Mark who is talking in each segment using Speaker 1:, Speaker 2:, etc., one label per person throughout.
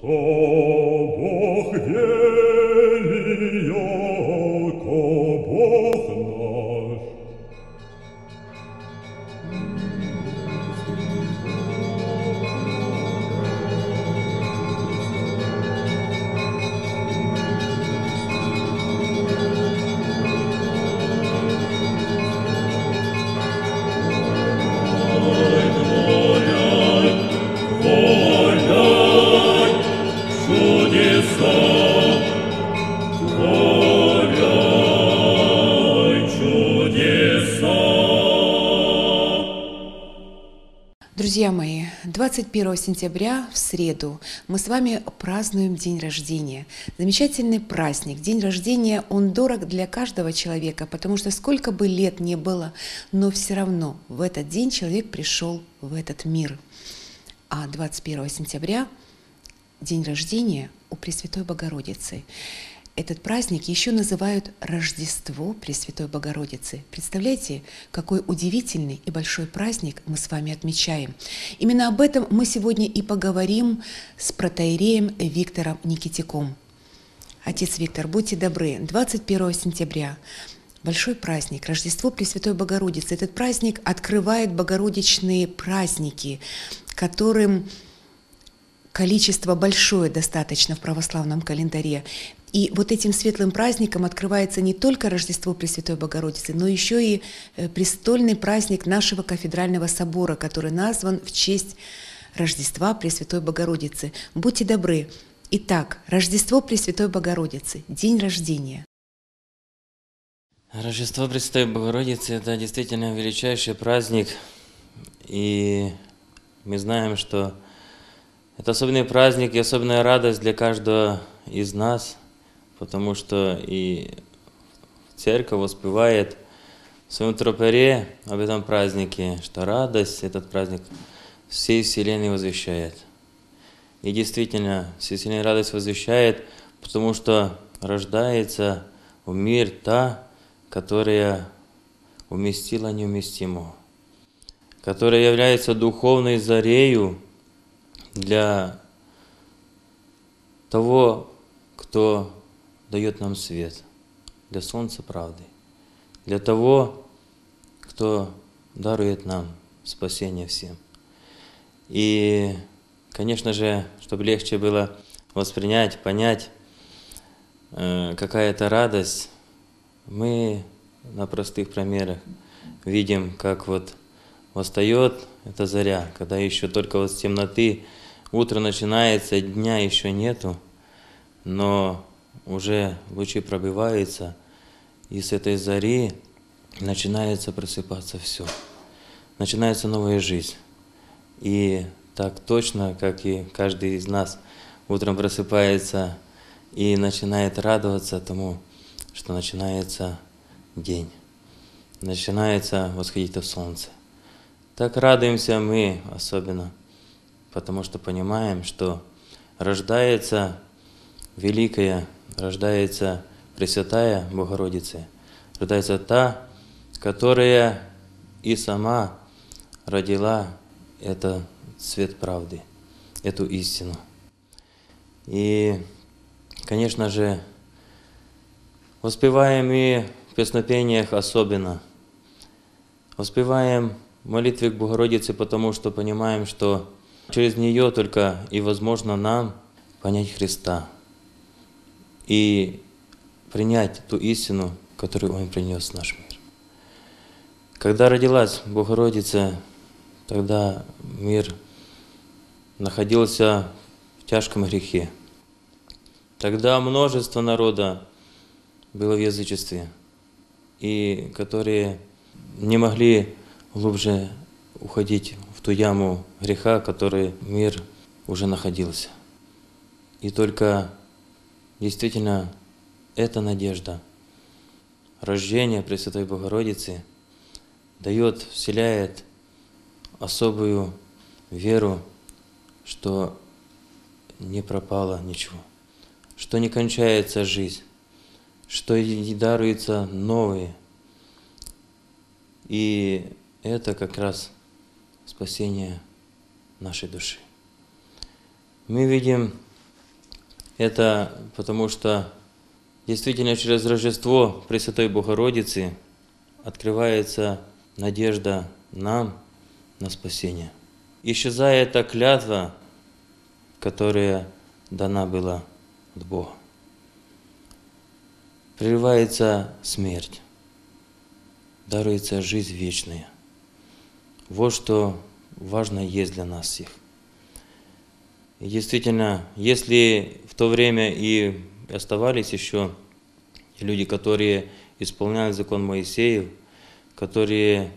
Speaker 1: То Бог велия, ко Бог
Speaker 2: 21 сентября в среду мы с вами празднуем день рождения. Замечательный праздник. День рождения, он дорог для каждого человека, потому что сколько бы лет не было, но все равно в этот день человек пришел в этот мир. А 21 сентября день рождения у Пресвятой Богородицы. Этот праздник еще называют Рождество Пресвятой Богородицы. Представляете, какой удивительный и большой праздник мы с вами отмечаем. Именно об этом мы сегодня и поговорим с протоиереем Виктором Никитиком. Отец Виктор, будьте добры, 21 сентября большой праздник, Рождество Пресвятой Богородицы. Этот праздник открывает богородичные праздники, которым количество большое достаточно в православном календаре. И вот этим светлым праздником открывается не только Рождество Пресвятой Богородицы, но еще и э, престольный праздник нашего кафедрального собора, который назван в честь Рождества Пресвятой Богородицы. Будьте добры. Итак, Рождество Пресвятой Богородицы, день рождения.
Speaker 3: Рождество Пресвятой Богородицы – это действительно величайший праздник, и мы знаем, что это особенный праздник и особенная радость для каждого из нас, потому что и церковь воспевает в своем тропаре об этом празднике, что радость этот праздник всей вселенной возвещает. И действительно, всесильная радость возвещает, потому что рождается в мир та, которая уместила неуместимого, которая является духовной зарею для того, кто дает нам свет, для солнца правды, для того, кто дарует нам спасение всем. И, конечно же, чтобы легче было воспринять, понять, э, какая это радость, мы на простых примерах видим, как вот восстает эта заря, когда еще только вот с темноты утро начинается, дня еще нету, но уже лучи пробиваются, и с этой зари начинается просыпаться все. Начинается новая жизнь. И так точно, как и каждый из нас утром просыпается и начинает радоваться тому, что начинается день, начинается восходить то солнце. Так радуемся мы особенно, потому что понимаем, что рождается великая, рождается Пресвятая Богородица, рождается та, которая и сама родила это свет правды, эту истину. И, конечно же, воспеваем и в песнопениях особенно. Воспеваем молитвы к Богородице, потому что понимаем, что через нее только и возможно нам понять Христа и принять ту истину, которую Он принес в наш мир. Когда родилась Богородица, тогда мир находился в тяжком грехе. Тогда множество народа было в язычестве, и которые не могли глубже уходить в ту яму греха, в которой мир уже находился. И только действительно эта надежда, рождение Пресвятой Богородицы дает, вселяет особую веру, что не пропало ничего, что не кончается жизнь, что и даруются новые. И это как раз спасение нашей души. Мы видим Это потому что действительно через Рождество Пресвятой Богородицы открывается надежда нам на спасение. Исчезает эта клятва, которая дана была от Бога. Прерывается смерть, даруется жизнь вечная. Вот что важно есть для нас всех. Действительно, если в то время и оставались еще люди, которые исполняли закон Моисеев, которые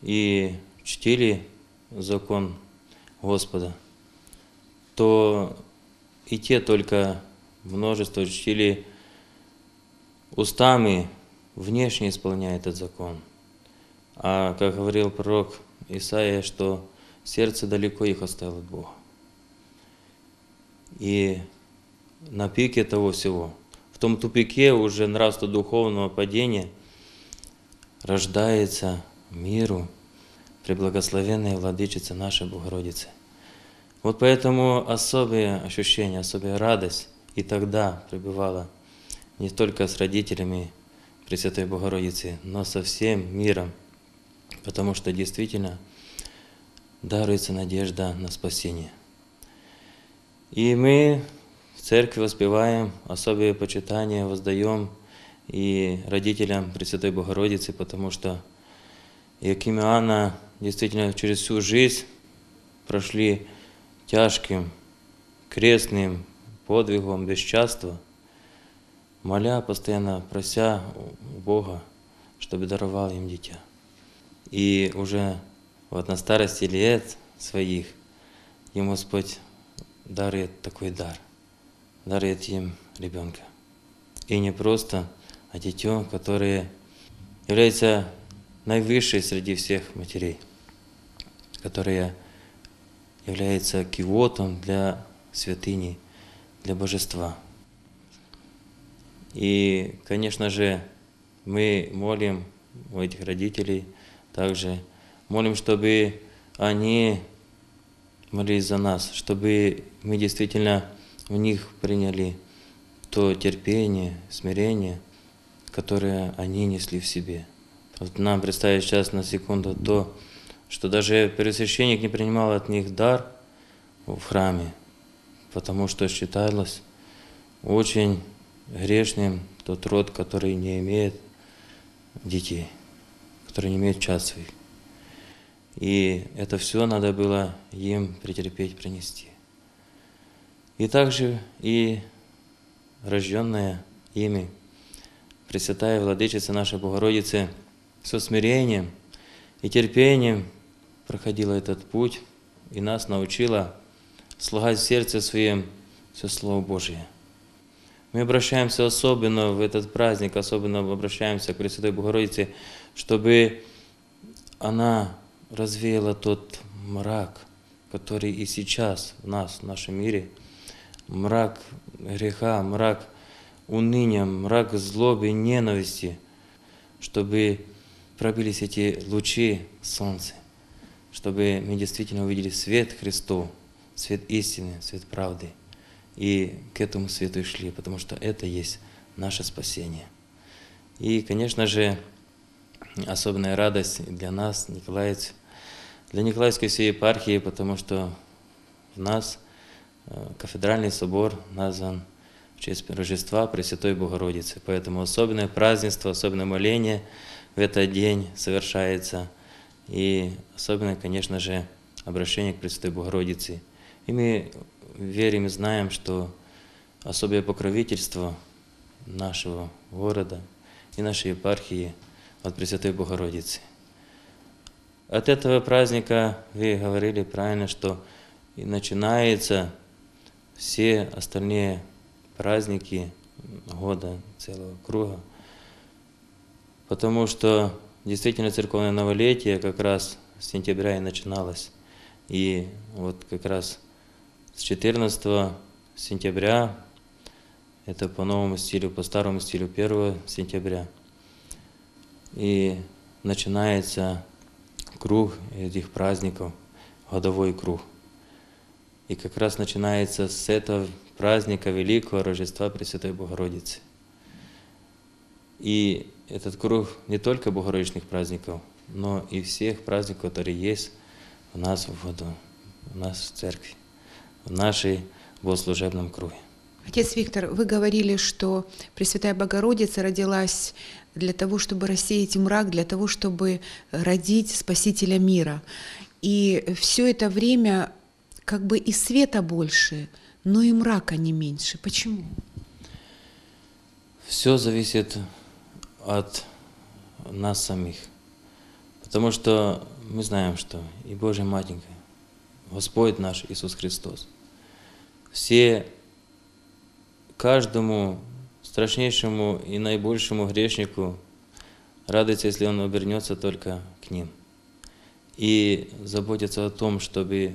Speaker 3: и чтили закон Господа, то и те только множество чтили устами, внешне исполняя этот закон. А как говорил пророк Исаия, что сердце далеко их оставило от Бога. И на пике того всего, в том тупике уже нравственно-духовного падения рождается миру преблагословенная Владычица наша Богородица. Вот поэтому особые ощущения, особая радость и тогда пребывала не только с родителями Пресвятой Богородицы, но со всем миром, потому что действительно даруется надежда на спасение. И мы в церкви воспеваем особые почитания, воздаем и родителям Пресвятой Богородицы, потому что Яким и Анна действительно через всю жизнь прошли тяжким, крестным подвигом бесчаства, моля постоянно, прося у Бога, чтобы даровал им дитя. И уже вот на старости лет своих им Господь дарит такой дар, дарит им ребенка. И не просто, а дитё, которое является наивысшей среди всех матерей, которая является кивотом для святыни, для божества. И, конечно же, мы молим у этих родителей также, молим, чтобы они молились за нас, чтобы мы действительно у них приняли то терпение, смирение, которое они несли в себе. Вот нам представить сейчас на секунду то, что даже первосвященник не принимал от них дар в храме, потому что считалось очень грешным тот род, который не имеет детей, который не имеет чад. И это все надо было им претерпеть, принести. И также и рожденная ими Пресвятая Владычица наша Богородица со смирением и терпением проходила этот путь и нас научила слагать в сердце своем все Слово Божье. Мы обращаемся особенно в этот праздник, особенно обращаемся к Пресвятой Богородице, чтобы она развеяла тот мрак, который и сейчас в нас, в нашем мире, мрак греха, мрак уныния, мрак злобы, ненависти, чтобы пробились эти лучи солнца, чтобы мы действительно увидели свет Христу, свет истины, свет правды. И к этому свету и шли, потому что это есть наше спасение. И, конечно же, особенная радость для нас, Николаевец, для Николаевской всей епархии, потому что в нас э, кафедральный собор назван в честь Рождества Пресвятой Богородицы. Поэтому особенное празднество, особенное моление в этот день совершается. И особенно, конечно же, обращение к Пресвятой Богородице. И мы верим и знаем, что особое покровительство нашего города и нашей епархии от Пресвятой Богородицы. От этого праздника вы говорили правильно, что и начинаются все остальные праздники года, целого круга, потому что действительно церковное новолетие как раз с сентября и начиналось. И вот как раз с 14 сентября, это по новому стилю, по старому стилю 1 сентября, и начинается круг этих праздников, годовой круг. И как раз начинается с этого праздника Великого Рождества Пресвятой Богородицы. И этот круг не только богородичных праздников, но и всех праздников, которые есть у нас в году, у нас в церкви, в нашей богослужебном круге.
Speaker 2: Отец Виктор, вы говорили, что Пресвятая Богородица родилась для того, чтобы рассеять мрак, для того, чтобы родить Спасителя мира. И все это время как бы и света больше, но и мрака не меньше. Почему?
Speaker 3: Все зависит от нас самих. Потому что мы знаем, что и Божья Матерь, Господь наш Иисус Христос, все, каждому страшнейшему и наибольшему грешнику радуется, если он обернется только к ним. И заботится о том, чтобы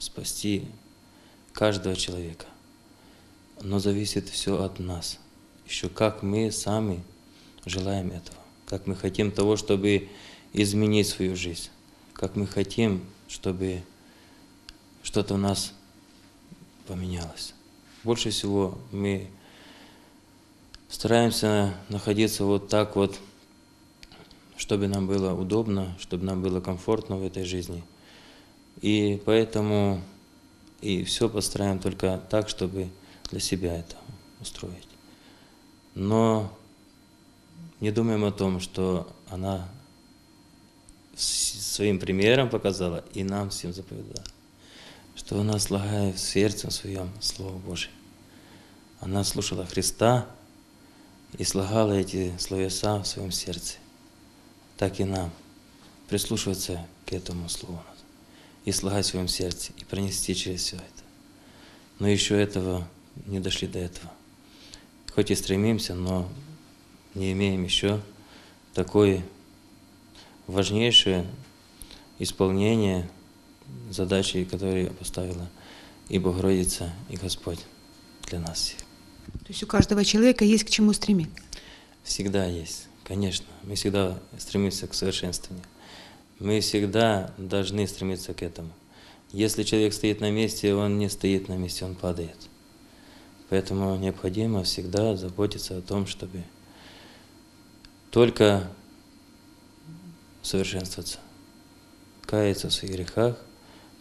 Speaker 3: спасти каждого человека. Но зависит все от нас. Еще как мы сами желаем этого, как мы хотим того, чтобы изменить свою жизнь, как мы хотим, чтобы что-то у нас поменялось. Больше всего мы стараемся находиться вот так вот, чтобы нам было удобно, чтобы нам было комфортно в этой жизни. И поэтому и все постараем только так, чтобы для себя это устроить. Но не думаем о том, что она своим примером показала и нам всем заповедала, что она слагает в сердце своем Слово Божие. Она слушала Христа и слагала эти словеса в своем сердце. Так и нам прислушиваться к этому Слову и слагать в своем сердце, и пронести через все это. Но еще этого не дошли до этого. Хоть и стремимся, но не имеем еще такое важнейшее исполнение задачи, которые поставила и Богородица, и Господь для нас всех.
Speaker 2: То есть у каждого человека есть к чему стремиться?
Speaker 3: Всегда есть, конечно. Мы всегда стремимся к совершенствованию. Мы всегда должны стремиться к этому. Если человек стоит на месте, он не стоит на месте, он падает. Поэтому необходимо всегда заботиться о том, чтобы только совершенствоваться, каяться в своих грехах,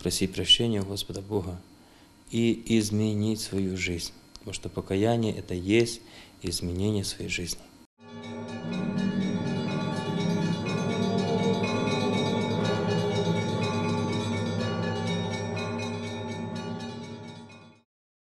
Speaker 3: просить прощения у Господа Бога и изменить свою жизнь. Потому что покаяние – это есть изменение своей жизни.